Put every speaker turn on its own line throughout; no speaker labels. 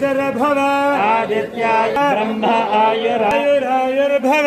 चर भव
आदित्याय ब्रह्म
आयुरायुरायुर्भव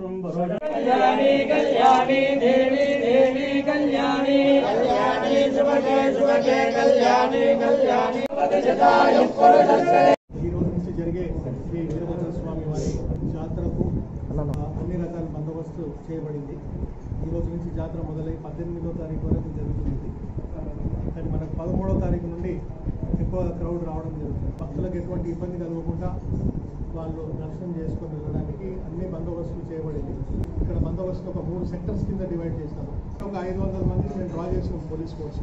कल्याणी कल्याणी देवी देवी कल्याणी कल्याणी शुभके शुभके कल्याणी कल्याणी पदजताय पुरुषस्य
ఈ రోజు నుంచి జరిగే శ్రీ వీరభద్ర స్వామి వారి జాతరకు ఆ, అన్ని రకాల బందోబస్తు చేయబడింది ఈ రోజు నుంచి జాతర మొదలై పద్దెనిమిదో తారీఖు వరకు జరుగుతుంది కానీ మనకు పదమూడో తారీఖు నుండి ఎక్కువ క్రౌడ్ రావడం జరుగుతుంది. భక్తులకు ఎటువంటి ఇబ్బంది కలగకుండా వాళ్ళు దర్శనం చేసుకొని వెళ్ళడానికి అన్ని బందోబస్తులు చేయబడింది. ఇక్కడ బందోబస్తు ఒక మూడు సెక్టర్స్ కింద డివైడ్ చేశారు. ఒక ఐదు వందల మంది మేము డ్రా చేసాం పోలీస్ ఫోర్స్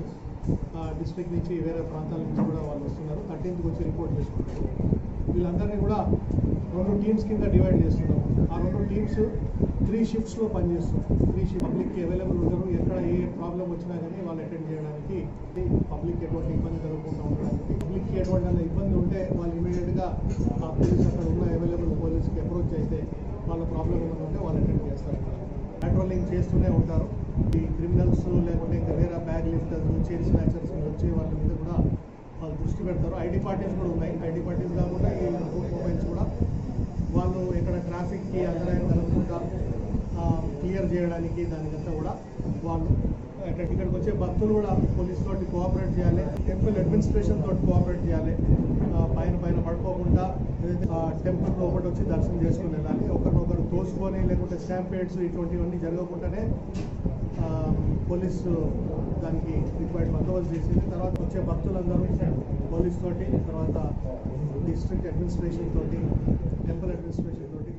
డిస్ట్రిక్ట్ నుంచి వేరే ప్రాంతాల నుంచి కూడా వాళ్ళు వస్తున్నారు. థర్టీన్త్కి వచ్చి రిపోర్ట్ చేసుకుంటారు. వీళ్ళందరినీ కూడా రెండు టీమ్స్ కింద డివైడ్ చేస్తున్నాం. ఆ రెండు టీమ్స్ త్రీ షిఫ్ట్స్లో పనిచేస్తున్నాం. త్రీ షిఫ్ట్ పబ్లిక్కి అవైలబుల్ ఉంటారు ఎక్కడ ఏ ప్రాబ్లం వచ్చినా కానీ వాళ్ళు అటెండ్ చేయడానికి పబ్లిక్ ఎటువంటి ఇబ్బంది కలగకుండా ఉండడానికి పబ్లిక్కి ఎటువంటి అన్న ఇబ్బంది ఉంటే వాళ్ళు ఆ పోలీస్ అక్కడ ఉన్న అవైలబుల్ పోలీస్కి అప్రోచ్ అయితే వాళ్ళ ప్రాబ్లం ఏమైనా ఉంటే వాళ్ళు అటెండ్ చేస్తారు. పెట్రోలింగ్ చేస్తూనే ఉంటారు. ఈ క్రిమినల్స్ లేకుంటే ఇంకా వేరే బ్యాగ్ లిఫ్టర్స్ చైర్ స్నాచర్స్ వచ్చే వాళ్ళ మీద కూడా వాళ్ళు దృష్టి పెడతారు. ఐడి పార్టీస్ కూడా ఉన్నాయి. ఐడి పార్టీస్ కాకుండా ఈ బూట్ మొబైల్స్ కూడా వాళ్ళు ఇక్కడ ట్రాఫిక్కి అంతరాయం కలగకుండా క్లియర్ చేయడానికి దానికంతా కూడా వాళ్ళు ఇక్కడ ఇక్కడికి వచ్చే భక్తులు కూడా పోలీస్ తోటి కోఆపరేట్ చేయాలి టెంపుల్ అడ్మినిస్ట్రేషన్ తోటి కోఆపరేట్ చేయాలి. పైన పైన పడుకోకుండా టెంపుల్ లోపల వచ్చి దర్శనం చేసుకుని వెళ్ళాలి. ఒకరినొకరు తోసుకొని లేకుంటే స్టాంపేడ్స్ ఇటువంటివన్నీ జరగకుండానే పోలీసు దానికి రిక్వైర్డ్ బందోబస్తు చేసింది. తర్వాత వచ్చే భక్తులందరూ పోలీస్ తోటి తర్వాత డిస్ట్రిక్ట్ అడ్మినిస్ట్రేషన్ తోటి టెంపుల్ అడ్మినిస్ట్రేషన్ తోటి